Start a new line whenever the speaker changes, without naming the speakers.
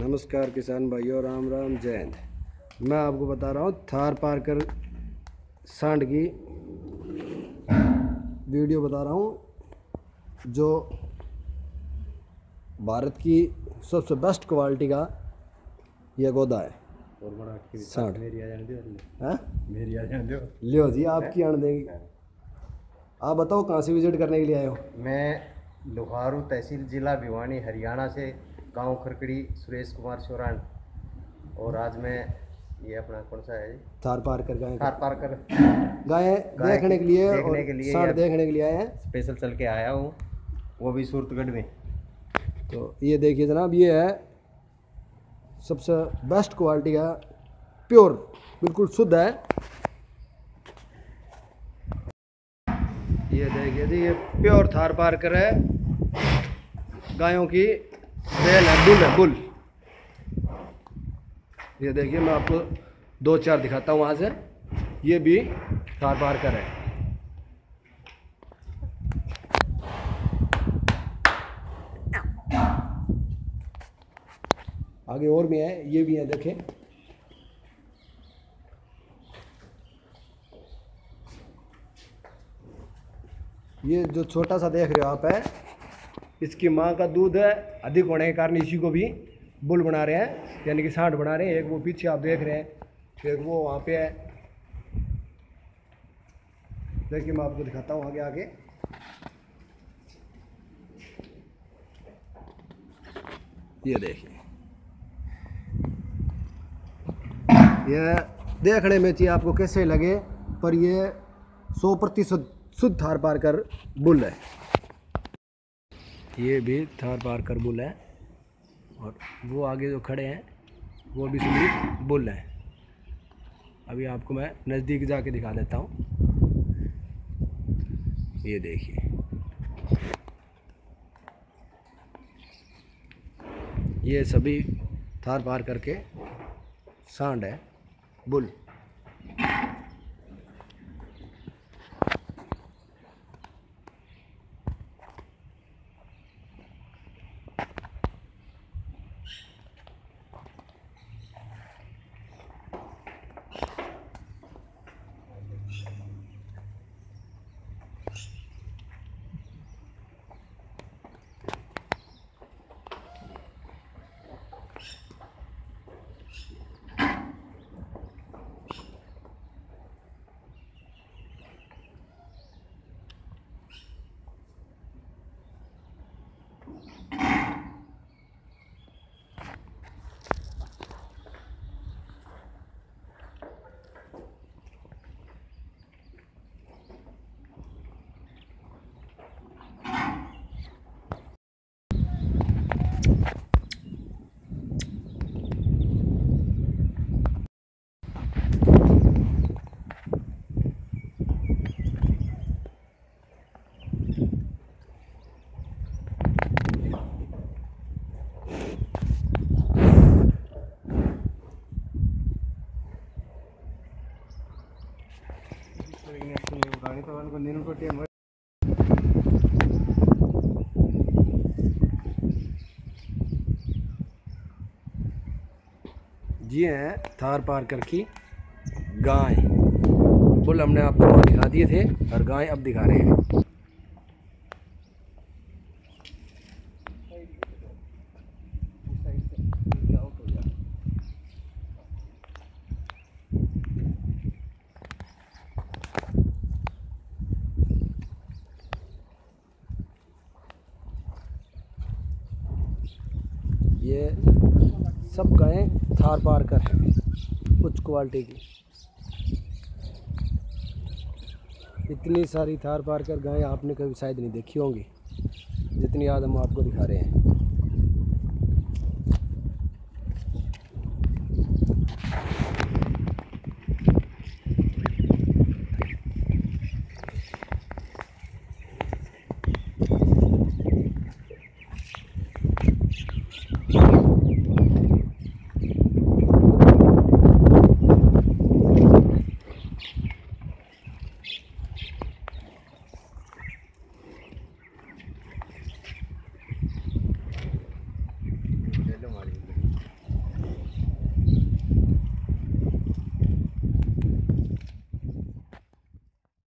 नमस्कार किसान भाइयों राम राम जय हिंद। मैं आपको बता रहा हूँ थार पारकर सांड की वीडियो बता रहा हूँ जो भारत की सबसे बेस्ट क्वालिटी का यह गोदा है।
और बड़ा
सांड।
मेरी आ जाने दो मेरी आ जाने दो
लियो जी आपकी आन देंगी। आप बताओ कहाँ से विज़िट करने के लिए आए हो?
मैं लोहारू तहसील जिला भिवानी हरियाणा से। गाँव खरकड़ी सुरेश कुमार चौरान और आज मैं ये अपना कौन सा है
थार पारकर गाय।
थार पार कर।
गाय देखने के लिए
देखने के लिए
सांड देखने के लिए आए हैं।
स्पेशल चल के आया हूँ वो भी सूरतगढ़ में।
तो ये देखिए जनाब ये है सबसे बेस्ट क्वालिटी का प्योर बिल्कुल शुद्ध है। ये देखिए जी ये प्योर थार पारकर है गायों की। बेल है बुल है बुल। ये देखिए, मैं आपको दो चार दिखाता हूँ वहाँ से। ये भी थार पारकर है। आगे और भी है, ये भी है, देखें। ये जो छोटा सा देख रहे हो आप है इसकी माँ का दूध अधिक होने के कारण इसी को भी बुल बना रहे हैं, यानी कि सांड बना रहे हैं। एक वो पीछे आप देख रहे हैं एक वो वहाँ पे है। देखिए मैं आपको दिखाता हूँ आगे आगे। ये देखिए। ये देखने में चाहिए आपको कैसे लगे, पर ये सौ प्रतिशत शुद्ध थार पार कर बुल है। ये भी थार पार कर बुल है। और वो आगे जो खड़े हैं, वो भी सुनी बुल है। अभी आपको मैं नज़दीक जाके दिखा देता हूँ। ये देखिए। ये सभी थार पार करके सांड है, बुल। ये हैं, थार पार कर की गाय। फुल हमने आपको दिखा दिए थे और गाय अब दिखा रहे हैं। ये सब गायें थार पार कर हैं, उच्च क्वालिटी की। इतनी सारी थार पार कर गायें आपने कभी शायद नहीं देखी होंगी, जितनी आज हम आपको दिखा रहे हैं।